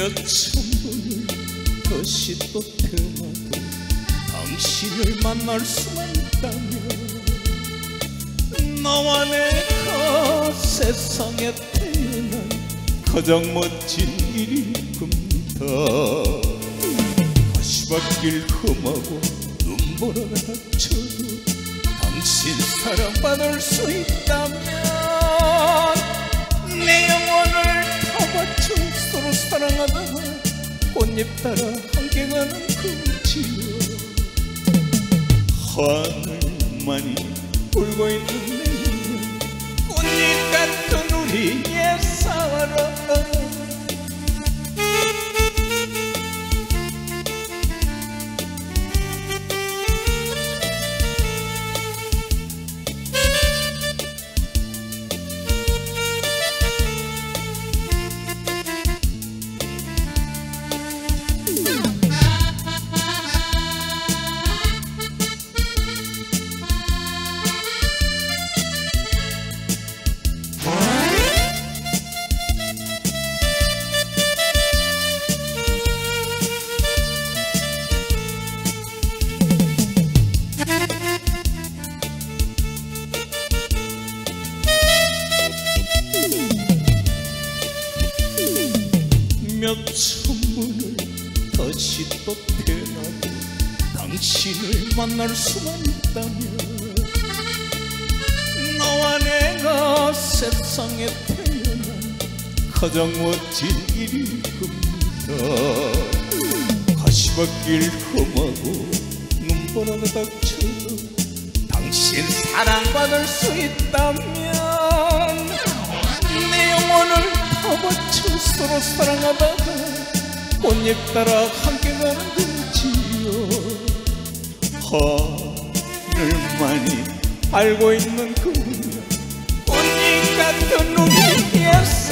몇천 번을 다시 또 태어나도 당신을 만날 수만 있다면 너와 내가 세상에 태어난 가장 멋진 일일 겁니다. 가시밭길 험하고 눈보라가 닥쳐도 당신 사랑받을 수 있다면 꽃잎 따라 함께 가는 그지요. 하늘만이 울고 있는 몇천 번을 다시 또 태어나도 당신을 만날 수만 있다면 너와 내가 세상에 태어난 가장 멋진 일일 겁니다. 가시밭길 험하고 눈보라가 닥쳐도 당신 사랑받을 수 있다면 사랑하다가 꽃잎 따라 함께 가는 거지요 하늘만이 알고 있는 그 꽃잎 같은 우리의 사